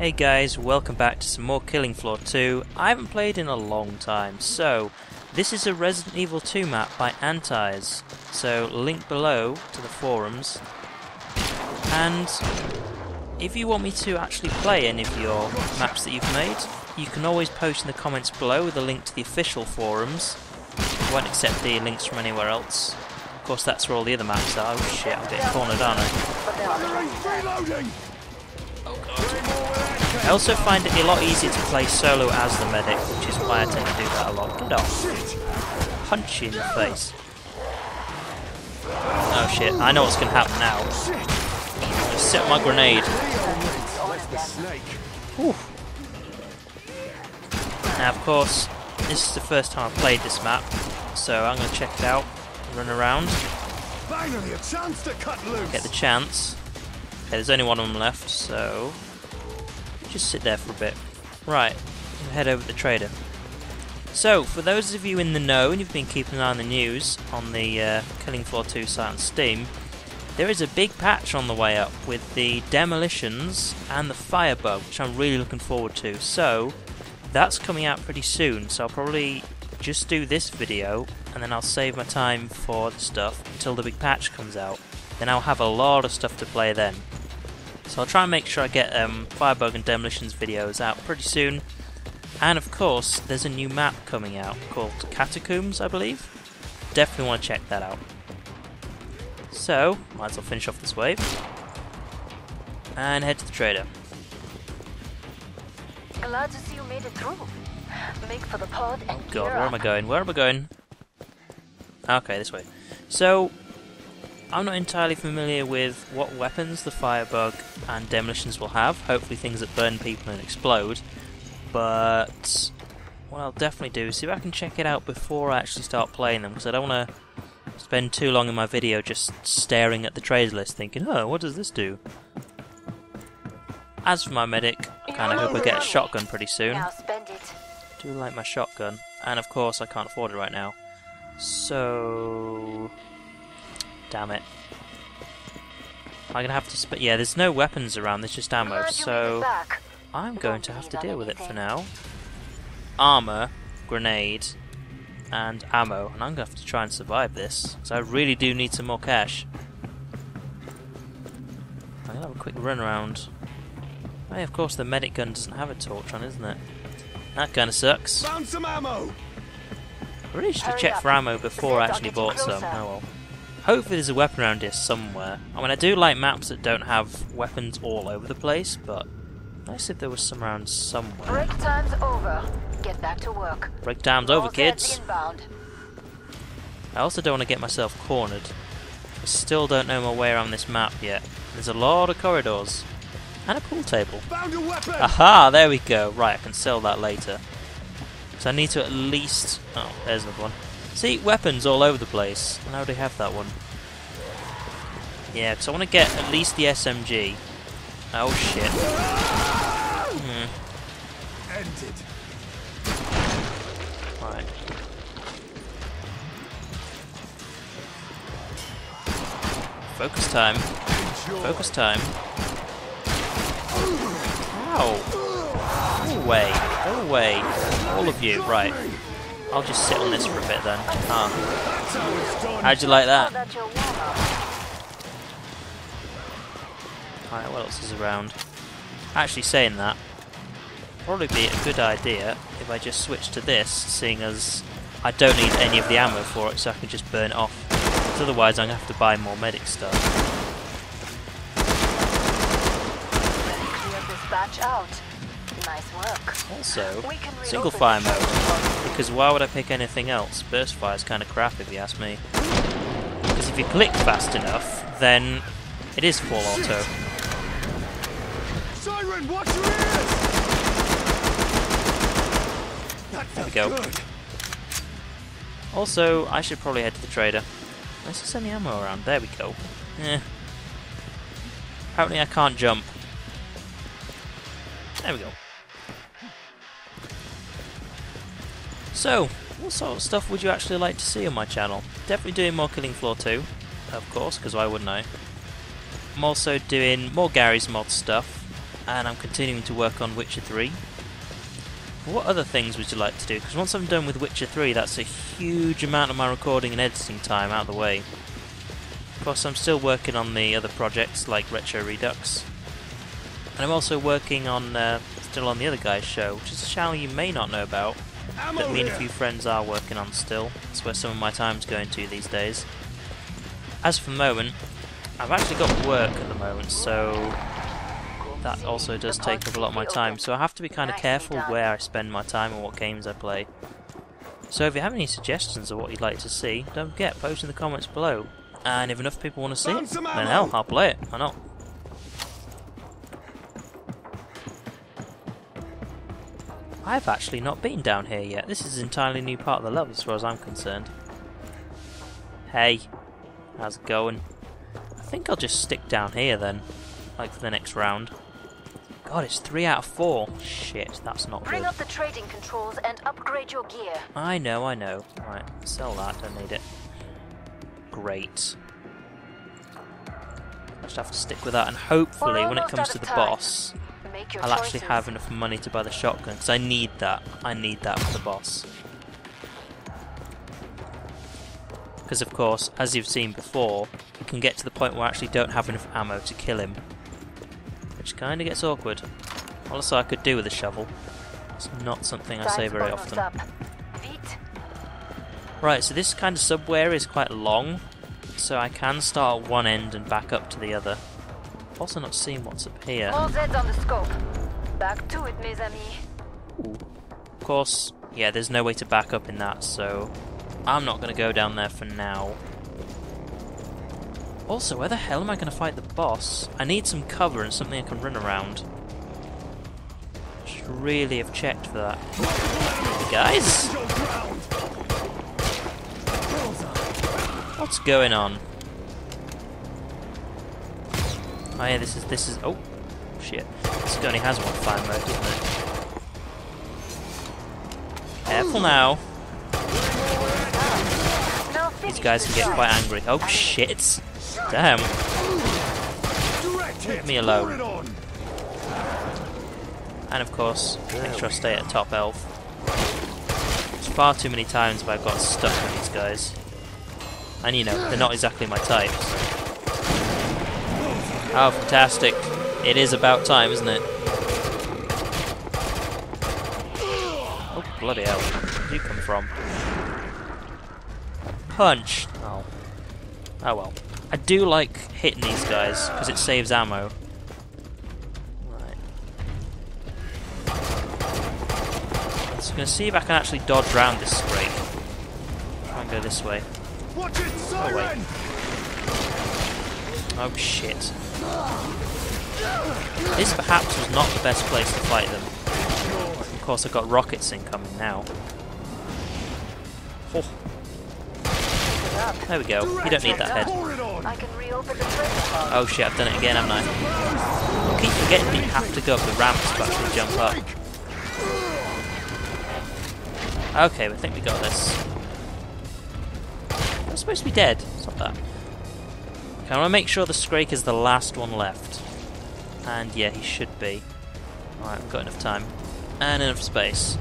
Hey guys, welcome back to some more Killing Floor 2. I haven't played in a long time, so this is a Resident Evil 2 map by Antize. So link below to the forums. And if you want me to actually play any of your maps that you've made, you can always post in the comments below with a link to the official forums. I won't accept the links from anywhere else. Of course, that's where all the other maps are. Oh shit, I'm getting cornered, aren't I? Reloading! I also find it a lot easier to play solo as the medic, which is why I tend to do that a lot. Get off. Punch you in the face. Oh shit, I know what's going to happen now. I'm going to set my grenade. Now, of course, this is the first time I've played this map, so I'm going to check it out, run around, Finally, a chance to cut loose. get the chance. Okay, there's only one of them left, so just sit there for a bit. Right, head over to the trader. So, for those of you in the know and you've been keeping an eye on the news on the uh, Killing Floor 2 site on Steam, there is a big patch on the way up with the demolitions and the firebug, which I'm really looking forward to. So, that's coming out pretty soon, so I'll probably just do this video and then I'll save my time for the stuff until the big patch comes out. Then I'll have a lot of stuff to play then. So I'll try and make sure I get um, Firebug and Demolitions videos out pretty soon. And of course, there's a new map coming out called Catacombs, I believe. Definitely want to check that out. So, might as well finish off this wave. And head to the trader. Glad to see you made it through. Make for the pod and Oh God, where am I going? Where am I going? Okay, this way. So, I'm not entirely familiar with what weapons the Firebug and Demolitions will have. Hopefully things that burn people and explode. But what I'll definitely do is see if I can check it out before I actually start playing them, because I don't want to spend too long in my video just staring at the trade list thinking, oh, what does this do? As for my medic, I kind of hope I get a shotgun pretty soon Now spend it. do like my shotgun, and of course I can't afford it right now. So, damn it. I'm gonna have to. Sp- yeah, there's no weapons around. There's just ammo. Glad you made it So. I'm going to have to deal with it for now. Armor, grenade, and ammo, and I'm gonna have to try and survive this. So I really do need some more cash. I'm gonna have a quick run around. Hey, of course the medic gun doesn't have a torch on, isn't it? That kind of sucks. Found some ammo. I really should have checked for ammo before I actually bought some. Oh well. Hopefully there's a weapon around here somewhere. I mean, I do like maps that don't have weapons all over the place, but nice if there was some around somewhere. Break time's over. Get back to work. Break time's over, All hands kids. Inbound. I also don't want to get myself cornered. I still don't know my way around this map yet. There's a lot of corridors. And a pool table. Found a weapon. Aha, there we go. Right, I can sell that later. So I need to at least... Oh, there's another one. See, weapons all over the place. And I already have that one. Yeah, because I want to get at least the SMG. Oh, shit. Hmm, Ended. right. Focus time. Focus time. Ow! Go away. Go away. All of you. Right. I'll just sit on this for a bit then. Ah. How it's done. How'd you like that? that's your warm-up. Alright, what else is around? Actually, saying that, probably be a good idea if I just switch to this, seeing as I don't need any of the ammo for it, so I can just burn it off. 'Cause otherwise, I'm gonna have to buy more medic stuff. Clear this batch out. Nice work. Also, single fire mode, because why would I pick anything else? Burst fire is kind of crap if you ask me. Because if you click fast enough, then it is full auto. Siren, watch your ears. There we go. Good. Also, I should probably head to the trader. Let's just send the ammo around. There we go. Eh. Apparently I can't jump. There we go. So, what sort of stuff would you actually like to see on my channel? Definitely doing more Killing Floor 2, of course, because why wouldn't I? I'm also doing more Gary's Mod stuff, and I'm continuing to work on Witcher 3. What other things would you like to do? Because once I'm done with Witcher 3, that's a huge amount of my recording and editing time out of the way. Of course, I'm still working on the other projects like Retro Redux. And I'm also working on, uh, still on the other guy's show, which is a channel you may not know about, that me and a few friends are working on still. That's where some of my time's going to these days. As for the moment, I've actually got work at the moment, so that also does take up a lot of my time. So I have to be kind of careful where I spend my time and what games I play. So if you have any suggestions of what you'd like to see, don't forget, post in the comments below. And if enough people want to see it, then hell, I'll play it. Why not? I've actually not been down here yet. This is an entirely new part of the level as far as I'm concerned. Hey, how's it going? I think I'll just stick down here then, like for the next round. God, it's 3 out of 4. Shit, that's not Bring good. up the trading controls and upgrade your gear. I know, I know. Right, sell that, don't need it. Great. I just have to stick with that, and hopefully, when it comes to the time. boss, I'll actually have enough money to buy the shotgun, because I need that. I need that for the boss. Because, of course, as you've seen before, you can get to the point where I actually don't have enough ammo to kill him. Which kind of gets awkward. Also, I could do with a shovel. It's not something I say very often. Right, so this kind of subway area is quite long, so I can start at one end and back up to the other. Also not seeing what's up here. All Zeds on the scope. Back to it, mes amis. Of course, yeah, there's no way to back up in that, so I'm not going to go down there for now. Also, where the hell am I going to fight the boss? I need some cover and something I can run around. Should really have checked for that. Guys, what's going on? Oh yeah, this is this is oh shit. This only has one fire mode, doesn't it? Careful now. These guys can get quite angry. Oh shit! Damn. Hit. me alone. And of course, make sure I stay at top health. There's far too many times where I've got stuck with these guys. And you know, they're not exactly my type. so- Oh, fantastic. It is about time, isn't it? Oh, bloody hell. Where did you come from? Punch! Oh. Oh well. I do like hitting these guys, because it saves ammo. Right. So I'm going to see if I can actually dodge around this Scrake. Try and go this way. Watch it, oh, siren. Oh shit. This perhaps was not the best place to fight them. Of course I've got rockets incoming now. Oh, there we go. You don't need that head. Pour it on. I can reopen the trading hall. Oh shit, I've done it again, haven't I? I keep forgetting you have to go up the ramps to actually jump up. Okay, I think we got this. I'm supposed to be dead. Stop that. I want to make sure the Scrake is the last one left. And yeah, he should be. Alright, I've got enough time. And enough space.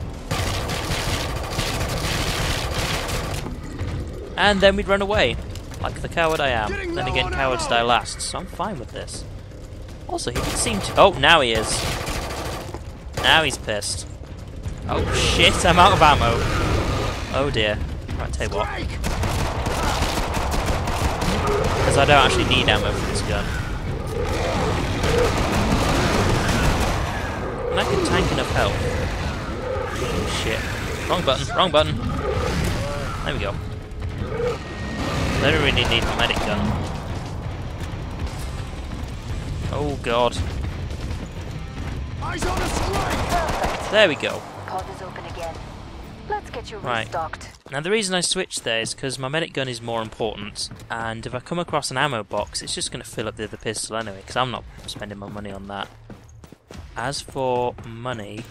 And then we'd run away. Like the coward I am. Getting Then again, cowards die last, so I'm fine with this. Also, he did seem to. Oh, now he is. Now he's pissed. Oh shit, I'm out of ammo. Oh dear. Right, tell you what. I don't actually need ammo for this gun. And I can tank enough health. Oh, shit. Wrong button, wrong button. There we go. I don't really need medic gun. Oh god. Eyes on a strike. There we go. Pod is open again. Let's get you Right. restocked. Now the reason I switched there is because my medic gun is more important, and if I come across an ammo box, it's just going to fill up the other pistol anyway, because I'm not spending my money on that. As for money,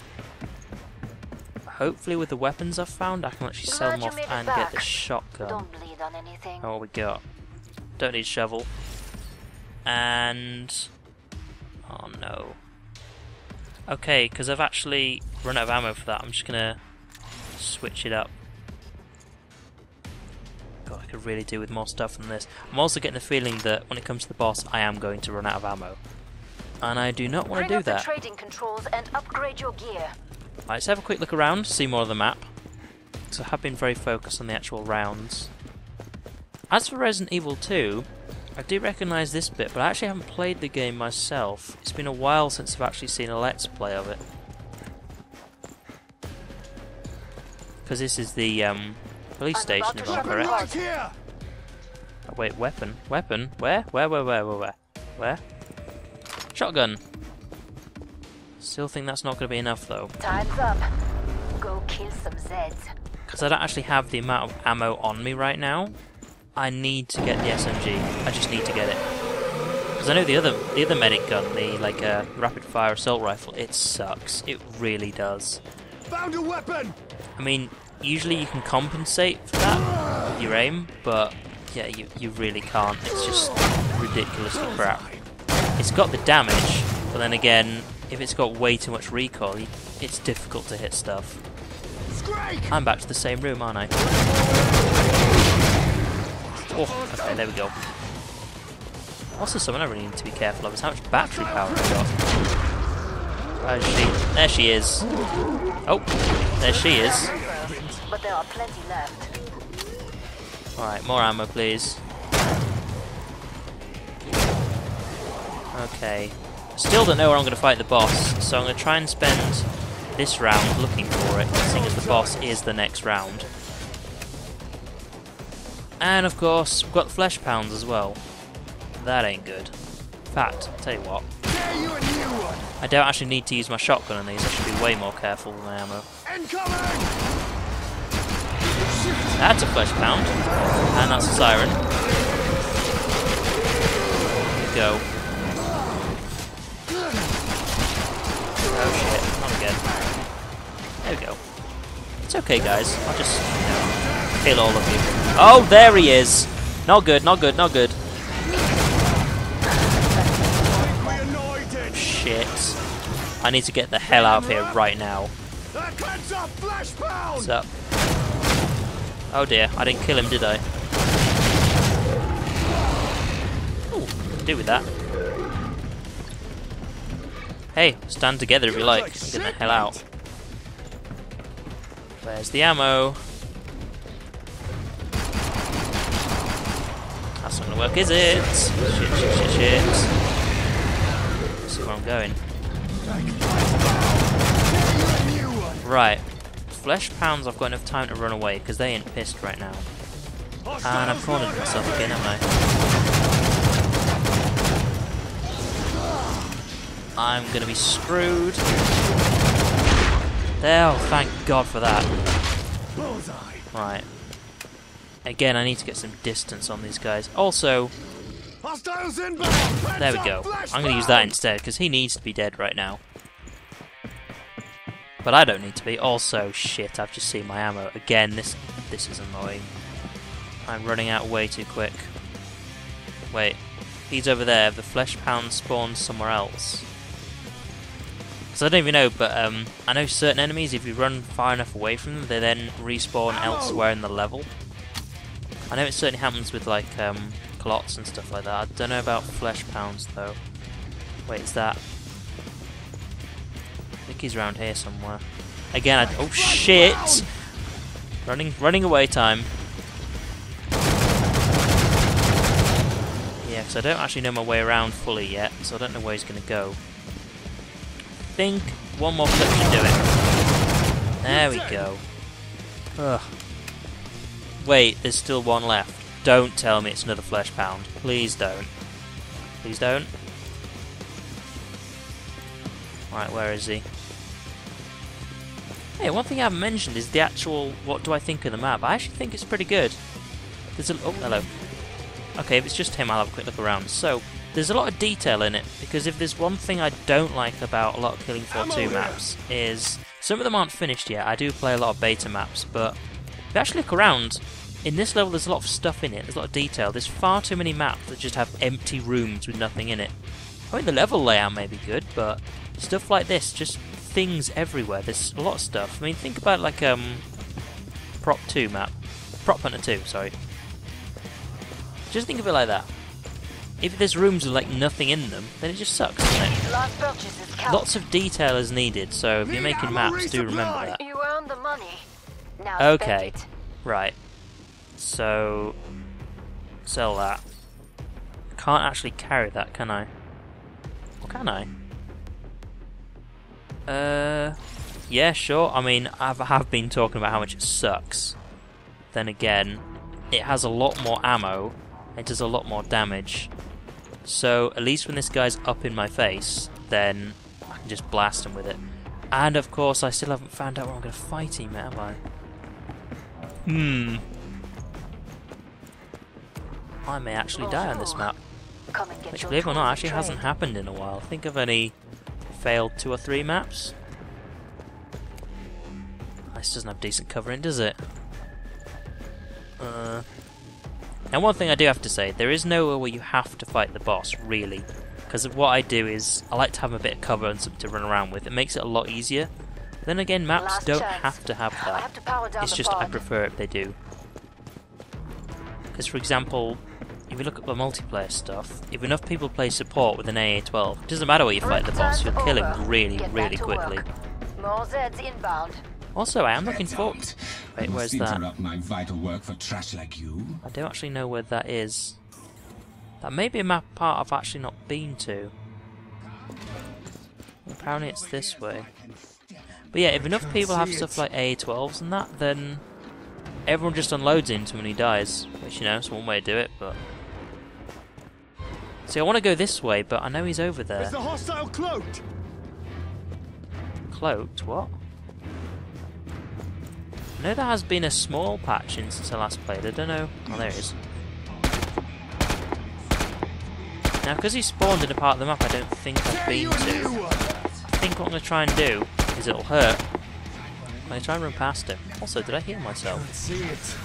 hopefully with the weapons I've found, I can actually sell them off and get the shotgun. Don't bleed on anything. Oh, what we got? Don't need shovel. And... Oh no. Okay, because I've actually run out of ammo for that, I'm just gonna switch it up. Could really do with more stuff than this. I'm also getting the feeling that when it comes to the boss, I am going to run out of ammo. And I do not want Bring to do that. trading controls and upgrade your gear. Right, let's have a quick look around, see more of the map. So I have been very focused on the actual rounds. As for Resident Evil 2, I do recognise this bit, but I actually haven't played the game myself. It's been a while since I've actually seen a Let's Play of it. Because this is the um, police station, about if to I'm correct. door. Right here! Oh, wait, weapon? Weapon? Where? Where, where, where, where, where? Where? Shotgun! Still think that's not going to be enough, though. Time's up. Go kill some Zeds. because I don't actually have the amount of ammo on me right now. I need to get the SMG. I just need to get it because I know the other the other medic gun, the like uh, rapid fire assault rifle, it sucks. It really does. Found a weapon! I mean, usually you can compensate for that with your aim, but yeah, you you really can't. It's just ridiculously crap. It's got the damage, but then again, if it's got way too much recoil, it's difficult to hit stuff. I'm back to the same room, aren't I? Oh, okay, there we go. Also, something I really need to be careful of is how much battery power I got. Ah, Where is she? There she is. Oh, there she is. But there are plenty left. Alright, more ammo, please. Okay. Still don't know where I'm going to fight the boss, so I'm going to try and spend this round looking for it, seeing as the boss is the next round. And of course, we've got the flesh pounds as well. That ain't good. In fact, I'll tell you what, Dare you a new one! I don't actually need to use my shotgun on these, I should be way more careful with my ammo. Incoming! That's a flesh pound. And that's a siren. Go. Oh shit, not again. There we go. It's okay guys, I'll just, you know, kill all of you. Oh, there he is! Not good, not good, not good. Shit. I need to get the hell out of here right now. That cleanse up flesh pound! What's up? Oh dear, I didn't kill him, did I? Ooh, do with that. Hey, stand together if you like. Get the hell out. Where's the ammo? That's not gonna work, is it? Shit, shit, shit, shit. See where I'm going. Right. Flesh pounds, I've got enough time to run away because they ain't pissed right now. And I've cornered myself again, haven't I? I'm gonna be screwed. There, oh, thank God for that. Right. Again, I need to get some distance on these guys. Also, Hostiles inbound! Cleanse there we go. I'm gonna use that instead because he needs to be dead right now. But I don't need to be. Also, shit, I've just seen my ammo. Again, this this is annoying. I'm running out way too quick. Wait, he's over there. The flesh pound spawns somewhere else. Because I don't even know, but um, I know certain enemies, if you run far enough away from them, they then respawn Ammo! elsewhere in the level. I know it certainly happens with like um, clots and stuff like that. I don't know about flesh pounds though. Wait, is that? He's around here somewhere. Again, I, oh shit! Running, running away time. Yeah, because I don't actually know my way around fully yet, so I don't know where he's going to go. I think one more clip should do it. There we go. Ugh. Wait, there's still one left. Don't tell me it's another flesh pound. Please don't. Please don't. Right, where is he? Hey, one thing I haven't mentioned is the actual what do I think of the map. I actually think it's pretty good. There's a oh hello. Okay, if it's just him, I'll have a quick look around. So there's a lot of detail in it because if there's one thing I don't like about a lot of Killing Floor 2 maps is some of them aren't finished yet. I do play a lot of beta maps, but if you actually look around, in this level there's a lot of stuff in it. There's a lot of detail. There's far too many maps that just have empty rooms with nothing in it. I mean, the level layout may be good, but stuff like this, just things everywhere. There's a lot of stuff. I mean, think about like um, Prop 2 map. Prop Hunter 2, sorry. Just think of it like that. If there's rooms with like nothing in them, then it just sucks, doesn't it? Last purchase is count. Lots of detail is needed, so if you're making maps, do remember that. You earned the money. Now Okay. it. Right. So sell that. Can't actually carry that, can I? Or can I? Uh yeah, sure. I mean, I've, have been talking about how much it sucks. Then again, it has a lot more ammo. It does a lot more damage. So at least when this guy's up in my face, then I can just blast him with it. And of course, I still haven't found out where I'm going to fight him, have I? Hmm. I may actually die on this map. Come and get Which, believe it or not, actually hasn't happened in a while. Think I've only failed two or three maps. This doesn't have decent covering, does it? Uh, and one thing I do have to say, there is nowhere where you have to fight the boss, really. Because of what I do is, I like to have a bit of cover and something to run around with. It makes it a lot easier. Then again, maps Last don't chance. have to have that. have to It's just I prefer it if they do. Because, for example, if you look at the multiplayer stuff, if enough people play support with an AA-12, it doesn't matter where you fight the boss, you'll kill him really, Get really quickly. More inbound. Also, I am looking for... Wait, I where's that? my vital work for trash like you. I don't actually know where that is. That may be a map part I've actually not been to. Apparently it's this way. But yeah, if enough people have stuff like A12s and that, then everyone just unloads into him and he dies. Which, you know, it's one way to do it, but... See, I want to go this way, but I know he's over Is there. the hostile cloaked? Cloaked? What? I know there has been a small patch in since I last played. I don't know. Oh, there he is. Now, because he spawned in a part of the map I don't think I've been you a new to. I think what I'm going to try and do is it'll hurt. I'm going to try and run past him. Also, did I heal myself? It.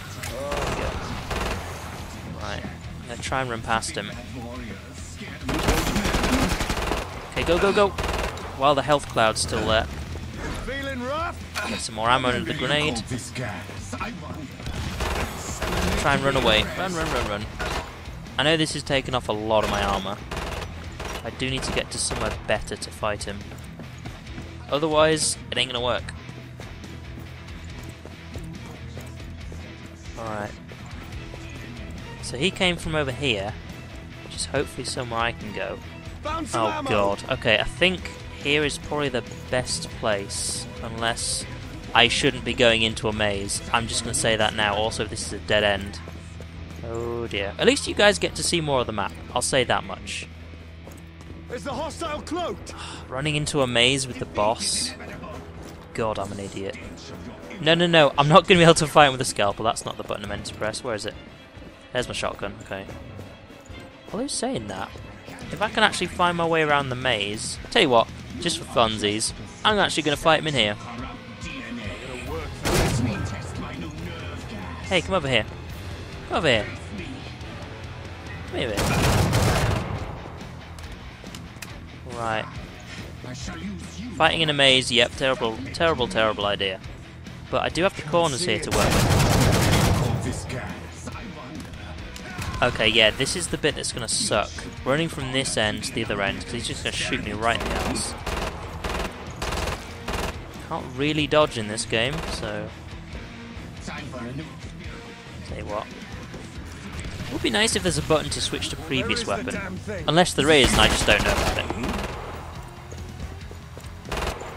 Right. I'm going to try and run past him. Okay, go, go, go! While the health cloud's still there. Get some more ammo into the grenade. Try and run away. Run, run, run, run. I know this has taken off a lot of my armor. I do need to get to somewhere better to fight him. Otherwise, it ain't gonna work. Alright. So he came from over here, which is hopefully somewhere I can go. Oh god. Okay, I think here is probably the best place, unless I shouldn't be going into a maze. I'm just going to say that now. Also, this is a dead end. Oh dear. At least you guys get to see more of the map. I'll say that much. Is the hostile cloaked? Running into a maze with the boss. God, I'm an idiot. No, no, no. I'm not going to be able to fight him with a scalpel. That's not the button I'm meant to press. Where is it? There's my shotgun. Okay. Well, who's saying that? If I can actually find my way around the maze... Tell you what, just for funsies, I'm actually going to fight him in here. Hey, come over here. Come over here. Come here. Right. Fighting in a maze, yep, terrible, terrible, terrible idea. But I do have the corners here to work with. Okay, yeah, this is the bit that's going to suck. Running from this end to the other end, because he's just going to shoot me right in the ass. Can't really dodge in this game, so... Tell you what. It would be nice if there's a button to switch to previous weapon. Unless there is, and I just don't know about it.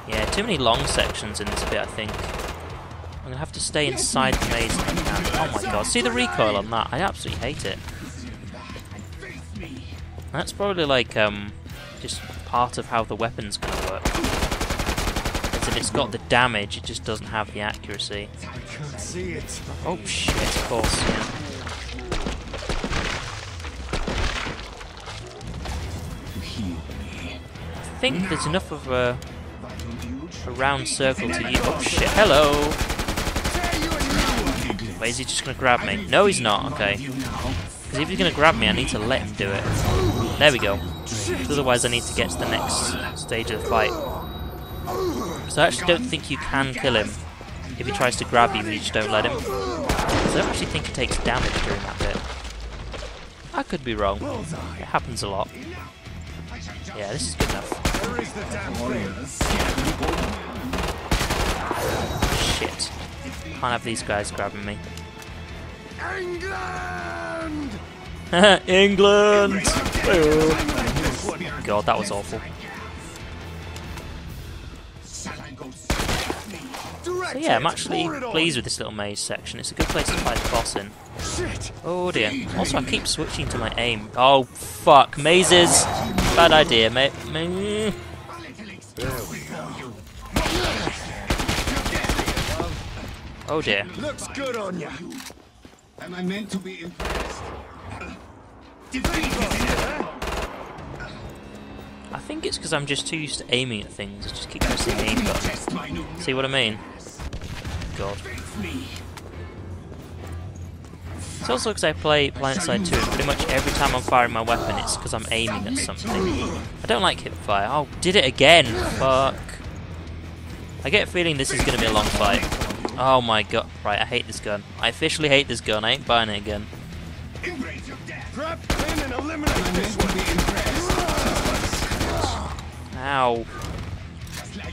Yeah, too many long sections in this bit, I think. I'm gonna have to stay inside the maze if I can. Oh my god, see the recoil on that? I absolutely hate it. That's probably like, um, just part of how the weapon's gonna work. As if it's got the damage, it just doesn't have the accuracy. I can't see it. Oh shit, of course, yeah. I think there's enough of a, a round circle to use. Oh shit, hello! Tear you a new one. Wait, is he just gonna grab me? No, he's not, okay. Because if he's gonna grab me, I need to let him do it. There we go. Otherwise, I need to get to the next stage of the fight. So I actually don't think you can kill him if he tries to grab you you just don't let him. I don't actually think he takes damage during that bit. I could be wrong. It happens a lot. Yeah, this is good enough. Shit. Can't have these guys grabbing me. England! England! God, that was awful. Yeah, I'm actually pleased with this little maze section. It's a good place to fight the boss in. Oh dear. Also, I keep switching to my aim. Oh, fuck. Mazes! Bad idea, mate. Oh dear. Looks good on you. Am I meant to be impressed? I think it's because I'm just too used to aiming at things. I just keep pressing aim button. See what I mean? God. It's also because I play Planetside 2 and pretty much every time I'm firing my weapon it's because I'm aiming at something. I don't like hip fire. Oh, did it again! Fuck. I get a feeling this is going to be a long fight. Oh my god. Right, I hate this gun. I officially hate this gun. I ain't buying it again. Embrace your death. Grab in and eliminate Am I this meant to one. be impressed? Ow.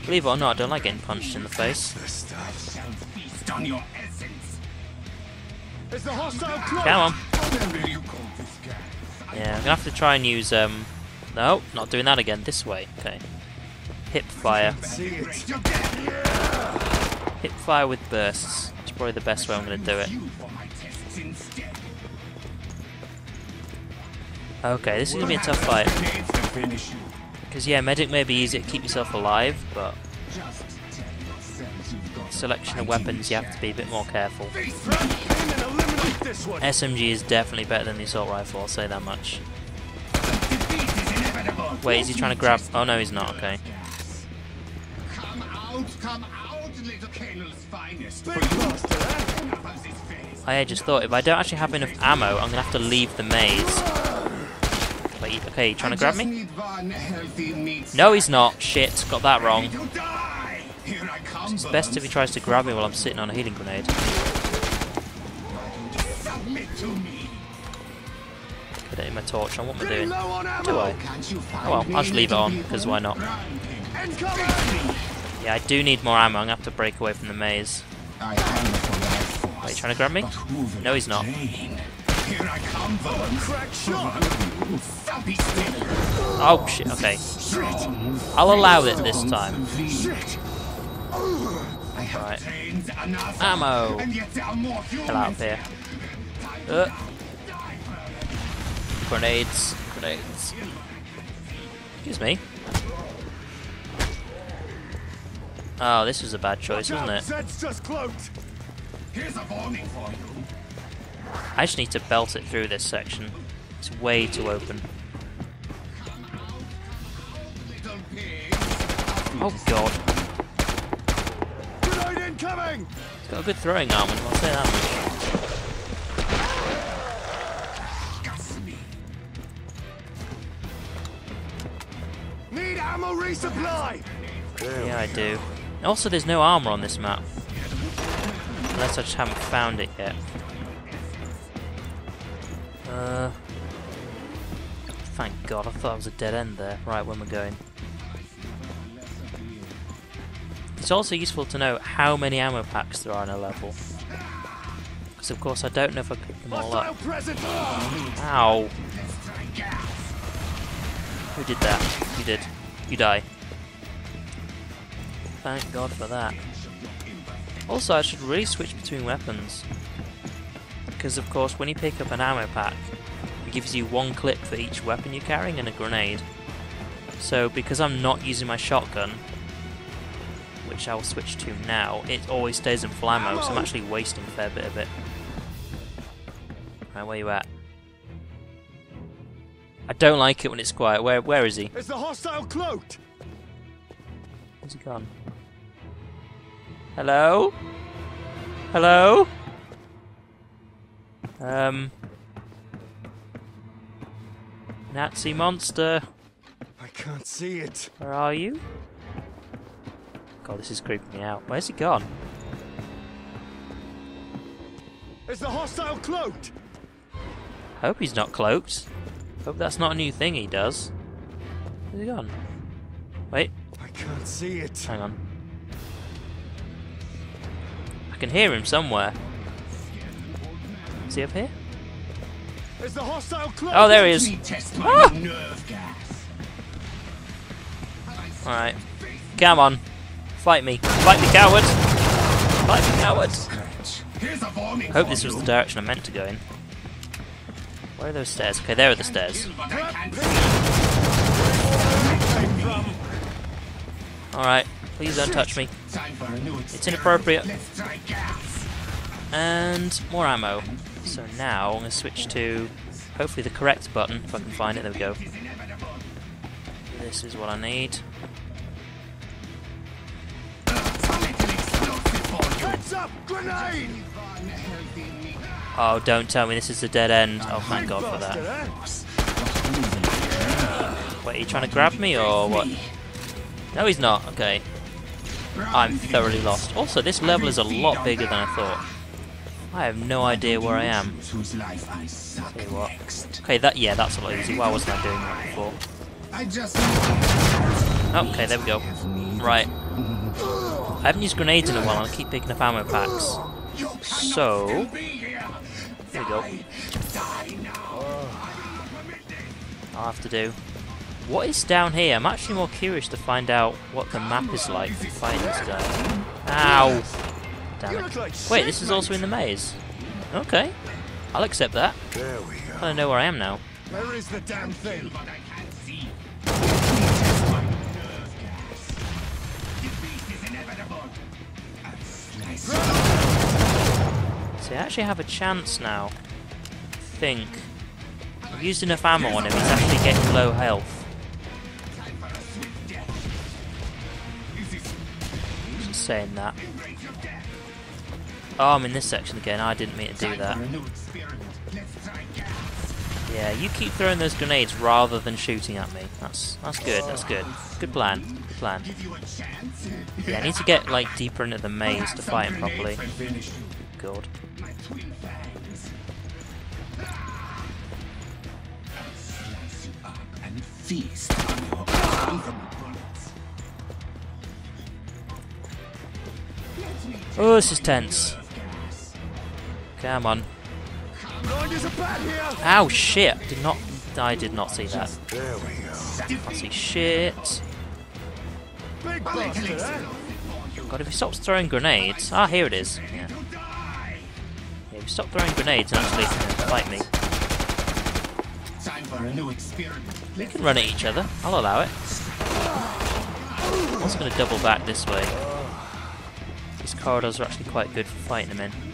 Believe it or not, I don't like getting punched in the face. Come on. Yeah, I'm gonna have to try and use, um... No, not doing that again. This way. Okay. Hip fire. Hip fire with bursts. It's probably the best way I'm gonna do it. Okay, this is gonna be a tough fight. Because, yeah, medic may be easier to keep yourself alive, but Just tell yourselves you've got selection of weapons, you have to be a bit more careful. face Grab me. in and eliminate this one. SMG is definitely better than the assault rifle, I'll say that much. Defeat is inevitable. Wait, is he trying to grab... Oh no, he's not, okay. Come out, come out, little Colonel's finest. Big bastard, eh? Covers his face. I just thought, if I don't actually have enough ammo, I'm gonna have to leave the maze. Wait, okay, you trying to grab me? Need one healthy meat No, he's not. Shit, got that wrong. to die. Here I come. It's best if he tries to grab me while I'm sitting on a healing grenade. Submit to. Put it in my torch on. What am I doing? low on ammo. Do I? Can't you find Oh well, I'll just leave it on, because why not? Yeah, I do need more ammo. I'm gonna have to break away from the maze. I hunger for life force. Wait, you trying to grab me? but who will No, he's not. Here I come, Vaughn. Crack shot! Oh shit, okay. I'll allow it this time. Shit! I have Right. Ammo. And yet there are more humans. Hell out of here. Uh. Grenades. Grenades. Excuse me. Oh, this was a bad choice, wasn't it? Zed's just cloaked! Here's a warning for you. I just need to belt it through this section. It's way too open. Oh god. Grenade incoming! It's got a good throwing arm, I'll say that much. Need ammo resupply! Yeah, I do. Also, there's no armor on this map. Unless I just haven't found it yet. Uh, thank God, I thought it was a dead end there. Right, where we're going? It's also useful to know how many ammo packs there are in a level. Because of course I don't know if I picked them all up. Ow! Who did that? You did. You die. Thank God for that. Also, I should really switch between weapons. Because, of course, when you pick up an ammo pack, it gives you one clip for each weapon you're carrying and a grenade. So, because I'm not using my shotgun, which I'll switch to now, it always stays in full ammo, so I'm actually wasting a fair bit of it. Right, where you at? I don't like it when it's quiet. Where Where is he? Is the hostile cloaked? Where's he gone? Hello? Hello? Um. Nazi monster. I can't see it. Where are you? God, this is creeping me out. Where's he gone? Is the hostile cloaked? Hope he's not cloaked. Hope that's not a new thing he does. Where's he gone? Wait, I can't see it. hang on. I can hear him somewhere. Is he up here? The? Oh, there he is. me test my Ah! Alright. Come on. Fight me. Fight me, coward! Fight me, coward! Scratch. Here's a warning Hope this was the direction I meant to go in. Where are those stairs? Okay, there are the stairs. But I can't see. Alright. Please don't touch me. Time for a new It's inappropriate. Let's try gas. And more ammo. So now I'm going to switch to hopefully the correct button, if I can find it. There we go. This is what I need. Oh, don't tell me this is the dead end. Oh, thank God for that. Wait, are you trying to grab me or what? No, he's not. Okay. I'm thoroughly lost. Also, this level is a lot bigger than I thought. I have no idea where I am. Whose life I suck Tell you what. Okay, that yeah, that's a lot easier. Why wasn't I doing that before? I just Okay, there we go. Right. I haven't used grenades in a while and I keep picking up ammo packs. So, be here. here we go. I'll have to do. What is down here? I'm actually more curious to find out what the map is like for fighting this guy. Ow! Damn it. like Wait, this is mate. also in the maze. Okay. I'll accept that. There we I don't know where I am now. Where is the damn thing? But I see. Test my nerve gas. Defeat is inevitable. A slice See, I actually have a chance now. I think. I've used enough ammo on him, he's actually getting low health. time for Oh, I'm in this section again. I didn't mean to do that. Yeah, you keep throwing those grenades rather than shooting at me. That's that's good. That's good. Good plan. Good plan. Yeah, I need to get like deeper into the maze to fight him properly. God. Oh, this is tense. Come on. Mind is a bat here! Ow, shit! Did not. I did not see that. There we go. Can't see shit. Big bastard, eh? God, if he stops throwing grenades. Ah, here it is. Yeah. Yeah, if he stopped throwing grenades and actually fight me. Time for a new experiment. We can run at each other. I'll allow it. I'm also going to double back this way. These corridors are actually quite good for fighting them in.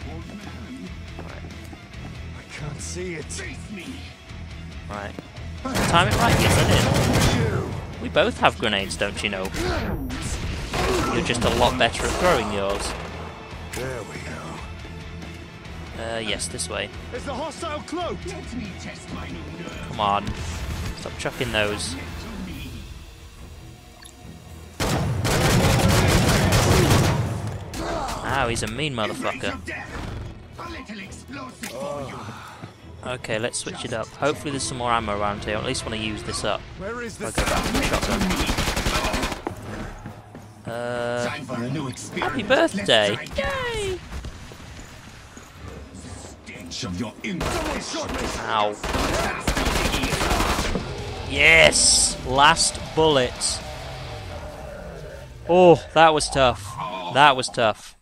I can't see it. Right. Did I time it right? Yes, I did. We both have grenades, don't you know? You're just a lot better at throwing yours. There we go. Uh, yes, this way. Is the hostile cloaked? Let me test my new nerve. Come on. Stop chucking those. Ow, he's a mean motherfucker. A little explosive for you. Okay, let's switch it up. Hopefully there's some more ammo around here. I at least want to use this up. Where is I'll the go back to the shotgun. Uh, Time for a new experiment. happy birthday! Yay! stench of your Someone! Ow. Yes! Last bullet. Oh, that was tough. That was tough.